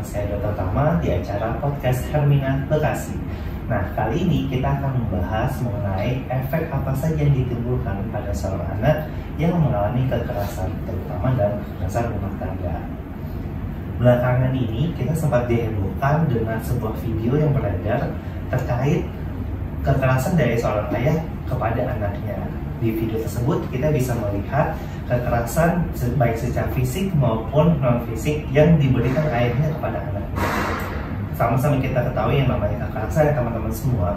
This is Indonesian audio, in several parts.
dengan saya Dr. Tama di acara podcast Hermina Bekasi. Nah, kali ini kita akan membahas mengenai efek apa saja yang ditimbulkan pada seorang anak yang mengalami kekerasan, terutama dalam kekerasan rumah tangga. Belakangan ini kita sempat dihebohkan dengan sebuah video yang beredar terkait kekerasan dari seorang ayah kepada anaknya. Di video tersebut kita bisa melihat kekerasan baik secara fisik maupun non fisik yang diberikan ayahnya kepada anaknya. Sama-sama kita ketahui yang namanya kekerasan ya teman-teman semua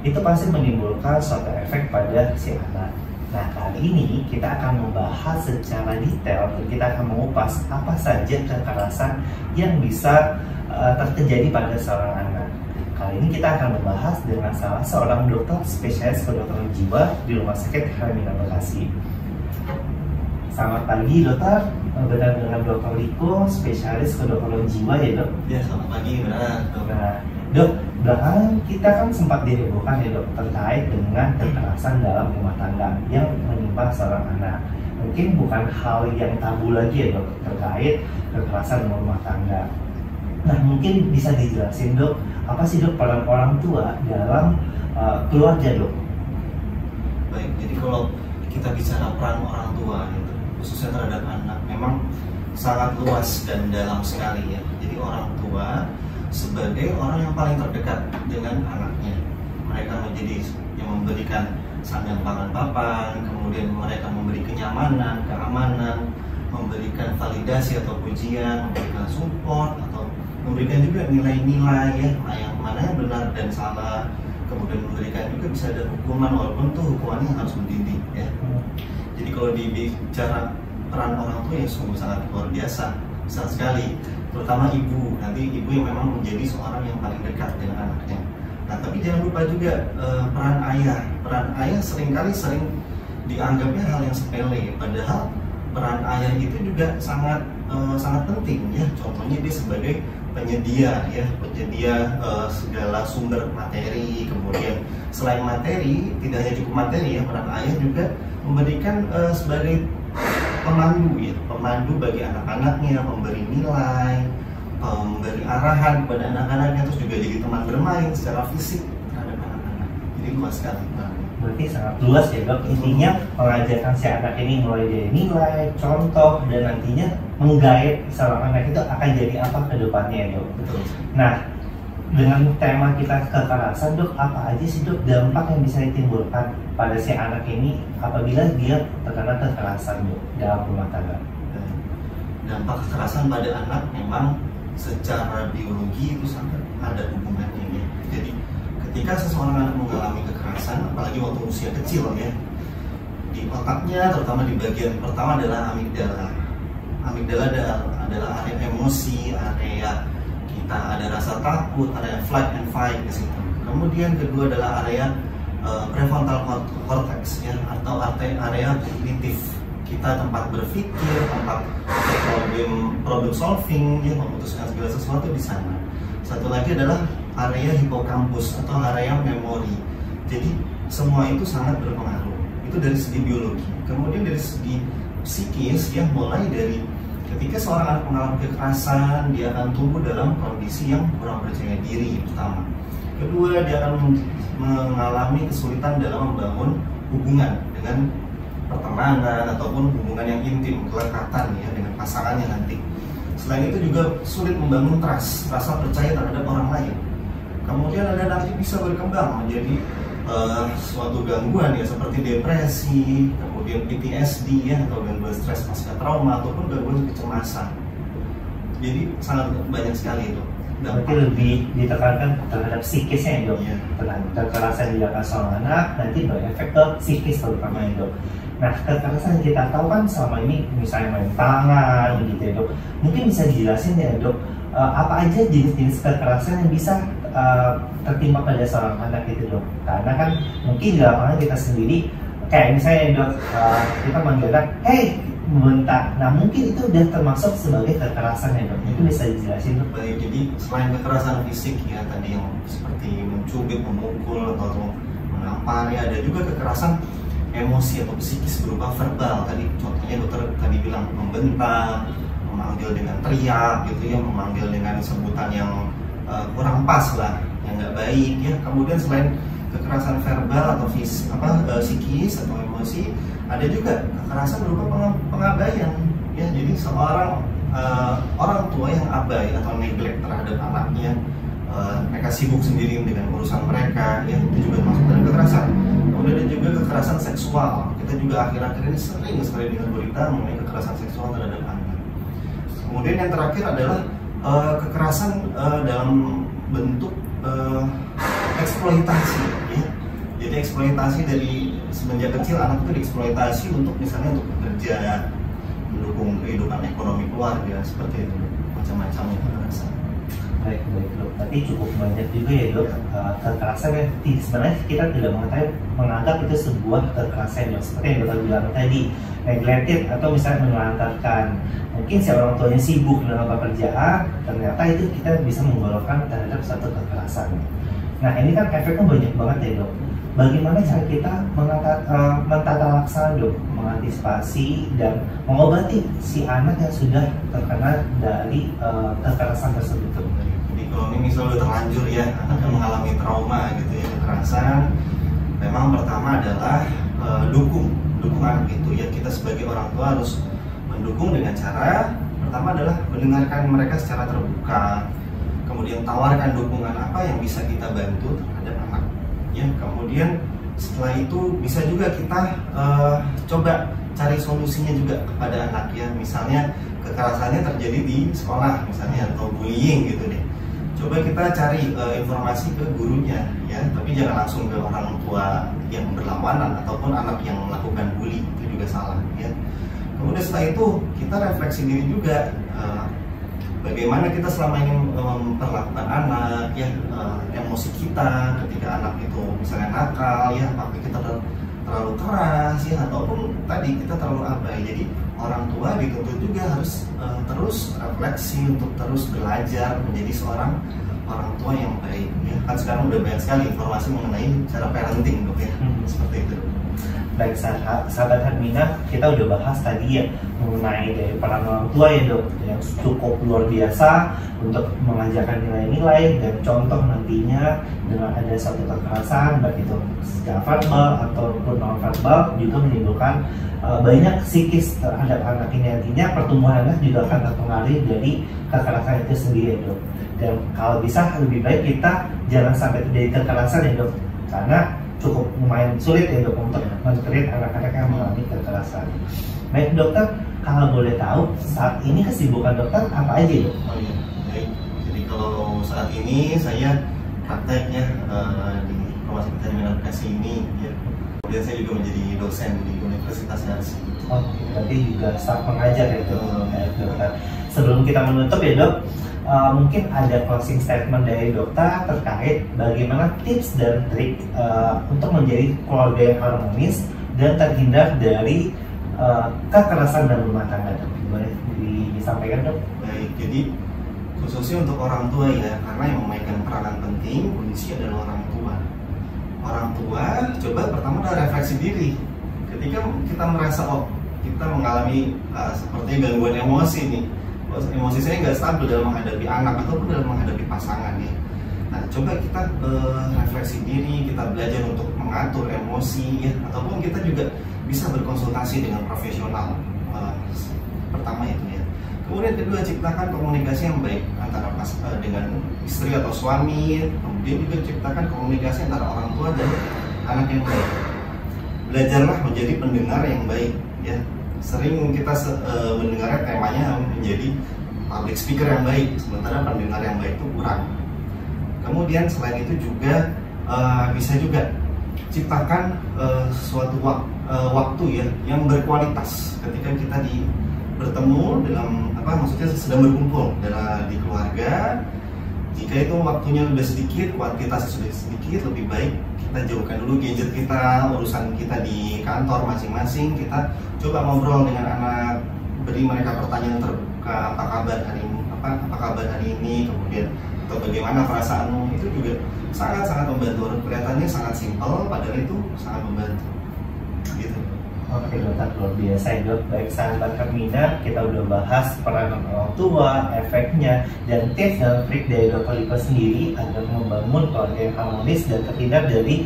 itu pasti menimbulkan suatu efek pada si anak. Nah kali ini kita akan membahas secara detail dan kita akan mengupas apa saja kekerasan yang bisa uh, terjadi pada seorang anak. Kali ini kita akan membahas dengan salah seorang dokter spesialis kedokteran jiwa di Rumah Sakit Hermina Bekasi. Selamat pagi dokter, benar dengan dokter Liko, spesialis kedokteran jiwa ya dok? Ya selamat pagi benar dok. Nah dok, belakangan kita kan sempat dihebohkan ya dok terkait dengan kekerasan dalam rumah tangga yang menimpa seorang anak. Mungkin bukan hal yang tabu lagi ya dok terkait kekerasan dalam rumah tangga. Nah mungkin bisa dijelasin dok, apa sih dok peran orang tua dalam uh, keluarga dok? Baik, jadi kalau kita bicara peran orang tua khususnya terhadap anak memang sangat luas dan dalam sekali ya. Jadi orang tua sebagai orang yang paling terdekat dengan anaknya. Mereka menjadi yang memberikan sandang pangan papan, kemudian mereka memberi kenyamanan, keamanan, memberikan validasi atau pujian, memberikan support atau memberikan juga nilai-nilai ya yang mana yang benar dan salah kemudian memberikan juga bisa ada hukuman walaupun tuh hukumannya harus mendidik kalau dibicara peran orang tua ya sungguh sangat luar biasa besar sekali. Terutama ibu. Nanti ibu yang memang menjadi seorang yang paling dekat dengan anaknya. Nah tapi jangan lupa juga uh, peran ayah. Peran ayah sering kali sering dianggapnya hal yang sepele. Padahal peran ayah itu juga sangat uh, sangat penting ya. Contohnya dia sebagai penyedia ya. Penyedia uh, segala sumber materi. Kemudian selain materi tidak hanya cukup materi ya peran ayah juga memberikan uh, sebagai pemandu ya. Pemandu bagi anak-anaknya memberi nilai memberi arahan kepada anak-anaknya terus juga jadi teman bermain secara fisik terhadap anak-anak. Jadi luas sekali berarti sangat luas ya dok intinya mengajarkan si anak ini mulai dari nilai contoh dan nantinya menggait seorang anak itu akan jadi apa ke depannya dok. Betul. Nah dengan tema kita kekerasan dok apa aja sih dok dampak yang bisa ditimbulkan pada si anak ini apabila dia terkena kekerasan dok dalam rumah tangga? Dampak kekerasan pada anak memang secara biologi itu sangat ada hubungannya ya. Jadi ketika seseorang anak mengalami kekerasan apalagi waktu usia kecil ya di otaknya terutama di bagian pertama adalah amigdala. Amigdala adalah, adalah area emosi area kita ada rasa takut area flight and fight di situ. Kemudian kedua adalah area uh, prefrontal cortex ya atau area kognitif. Kita tempat berpikir, tempat problem problem solving, ya memutuskan segala sesuatu di sana. Satu lagi adalah area hipokampus atau area memori. Jadi semua itu sangat berpengaruh. Itu dari segi biologi. Kemudian dari segi psikis ya mulai dari ketika seorang anak mengalami kekerasan dia akan tumbuh dalam kondisi yang kurang percaya diri pertama. Kedua dia akan mengalami kesulitan dalam membangun hubungan dengan pertemanan ataupun hubungan yang intim, kelekatan ya dengan pasangannya nanti. Selain itu juga sulit membangun trust, rasa percaya terhadap orang lain. Kemudian ada nanti bisa berkembang menjadi uh, suatu gangguan ya seperti depresi, kemudian PTSD ya atau gangguan stres pasca trauma ataupun gangguan kecemasan. Jadi sangat banyak sekali itu. Berarti lebih ditekankan terhadap psikisnya ya dok. Iya. Kekerasan dilakukan seorang anak nanti berefek ke psikis terutama ya dok. Nah, kekerasan yang kita tahu kan selama ini misalnya main tangan gitu ya dok. Mungkin bisa dijelasin ya dok, uh, apa aja jenis-jenis kekerasan yang bisa uh, tertimpa pada seorang anak itu dok? Karena kan mungkin di lapangan kita sendiri kayak misalnya dok, uh, kita manggilkan, hey membentak. Nah mungkin itu udah termasuk sebagai kekerasan ya dok. Itu bisa dijelasin dok. Baik, jadi selain kekerasan fisik ya tadi yang seperti mencubit, memukul atau menampar ya ada juga kekerasan emosi atau psikis berupa verbal tadi contohnya dokter tadi bilang membentak memanggil dengan teriak gitu ya memanggil dengan sebutan yang uh, kurang pas lah yang nggak baik ya. Kemudian selain kekerasan verbal atau fis apa uh, psikis atau emosi ada juga kekerasan berupa pengabaian ya. Jadi seorang uh, orang tua yang abai atau neglect terhadap anaknya uh, mereka sibuk sendiri dengan urusan mereka ya itu juga masuk dalam kekerasan. Kemudian ada juga kekerasan seksual. Kita juga akhir-akhir ini sering sekali dengar berita mengenai kekerasan seksual terhadap anak. Kemudian yang terakhir adalah uh, kekerasan uh, dalam bentuk uh, eksploitasi ya. Jadi eksploitasi dari semenjak kecil anak itu dieksploitasi untuk misalnya untuk bekerja mendukung kehidupan ekonomi keluarga seperti itu macam-macam kekerasan baik baik dok tapi cukup banyak juga ya dok uh, kekerasan yang sebenarnya kita tidak mengetahui menganggap itu sebuah kekerasan dok seperti yang dokter bilang tadi neglected atau misalnya menelantarkan. Mungkin si orang tuanya sibuk dalam pekerjaan ternyata itu kita bisa menggolongkan terhadap satu kekerasan. Nah ini kan efeknya banyak banget ya dok bagaimana cara kita menata, uh, mentata laksana dok? Mengantisipasi dan mengobati si anak yang sudah terkena dari uh, kekerasan tersebut dok? Kalau ini misalnya terlanjur ya anak yang mengalami trauma gitu ya kekerasan memang pertama adalah uh, dukung dukung anak itu. Ya kita sebagai orang tua harus mendukung dengan cara pertama adalah mendengarkan mereka secara terbuka kemudian tawarkan dukungan apa yang bisa kita bantu terhadap ya kemudian setelah itu bisa juga kita uh, coba cari solusinya juga kepada anak ya. Misalnya kekerasannya terjadi di sekolah misalnya atau bullying gitu deh. Coba kita cari uh, informasi ke gurunya ya. Tapi jangan langsung ke orang tua yang berlawanan ataupun anak yang melakukan bully itu juga salah ya. Kemudian setelah itu kita refleksi diri juga uh, bagaimana kita selama ini memperlakukan anak ya uh, emosi kita ketika anak itu misalnya nakal ya apakah kita terlalu keras ya ataupun tadi kita terlalu abai. Jadi orang tua dituntut juga harus uh, terus refleksi untuk terus belajar menjadi seorang orang tua yang baik ya. Kan sekarang udah banyak sekali informasi mengenai cara parenting dok ya. Hmm. seperti itu baik sahabat, sahabat Hermina kita udah bahas tadi ya mengenai dari peran orang tua ya dok yang cukup luar biasa untuk mengajarkan nilai-nilai dan contoh nantinya dengan ada satu kekerasan baik itu secara verbal ataupun non verbal juga menimbulkan uh, banyak psikis terhadap anak ini. Nantinya pertumbuhan anak juga akan terpengaruh dari kekerasan itu sendiri ya dok dan kalau bisa lebih baik kita jangan sampai terjadi kekerasan ya dok karena cukup lumayan sulit ya dok untuk mentreat anak-anak yang mengalami kekerasan. Baik dokter, kalau boleh tahu saat ini kesibukan dokter apa aja dok? Oh iya, baik. Jadi kalau saat ini saya prakteknya uh, di rumah sakit terminal ini ya. Kemudian saya juga menjadi dosen di Universitas Yarsi. Oh, berarti juga staf pengajar ya dok. dokter. Sebelum kita menutup ya dok, uh, mungkin ada closing statement dari dokter terkait bagaimana tips dan trik uh, untuk menjadi keluarga yang harmonis dan terhindar dari uh, kekerasan dalam rumah tangga. Boleh disampaikan dok? Baik, jadi khususnya untuk orang tua ya, karena yang memainkan peranan penting kunci adalah orang tua. Orang tua coba pertama adalah refleksi diri. Ketika kita merasa oh kita mengalami uh, seperti gangguan emosi nih, emosi saya nggak stabil dalam menghadapi anak ataupun dalam menghadapi pasangan ya. Nah, coba kita uh, refleksi diri, kita belajar untuk mengatur emosi ya, ataupun kita juga bisa berkonsultasi dengan profesional. Uh, pertama itu ya. Kemudian kedua ciptakan komunikasi yang baik antara pas uh, dengan istri atau suami, kemudian juga ciptakan komunikasi antara orang tua dan anak yang baik. Belajarlah menjadi pendengar yang baik ya sering kita uh, mendengarnya temanya menjadi public speaker yang baik, sementara pendengar yang baik itu kurang. Kemudian selain itu juga uh, bisa juga ciptakan uh, suatu wak uh, waktu ya yang berkualitas ketika kita di bertemu dalam apa maksudnya sedang berkumpul dalam di keluarga jika itu waktunya sudah sedikit kuantitasnya sudah sedikit lebih baik kita jauhkan dulu gadget kita urusan kita di kantor masing-masing. Kita coba ngobrol dengan anak beri mereka pertanyaan terbuka apa kabar hari ini apa apa kabar hari ini kemudian atau bagaimana perasaanmu. Itu juga sangat sangat membantu. Kelihatannya sangat simpel padahal itu sangat membantu. Gitu Oke dokter luar biasa ya dok. Baik sahabat Hermina, kita udah bahas peranan orang tua, efeknya, dan tips dan trik dari dokter Liko sendiri agar membangun keluarga yang harmonis dan terhindar dari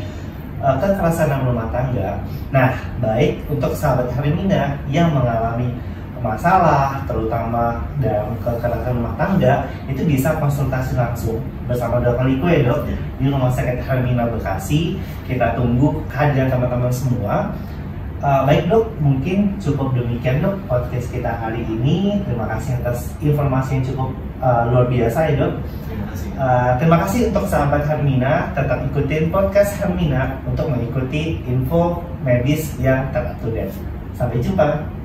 uh, kekerasan dalam rumah tangga. Nah, baik untuk sahabat Hermina yang mengalami masalah, terutama dalam kekerasan rumah tangga, itu bisa konsultasi langsung bersama dokter Liko ya dok di Rumah Sakit Hermina Bekasi. Kita tunggu kehadiran teman-teman semua Uh, baik dok, mungkin cukup demikian dok podcast kita hari ini. Terima kasih atas informasi yang cukup uh, luar biasa ya dok. Terima kasih. Uh, terima kasih untuk sahabat Hermina. Tetap ikutin podcast Hermina untuk mengikuti info medis yang terupdate. Sampai jumpa.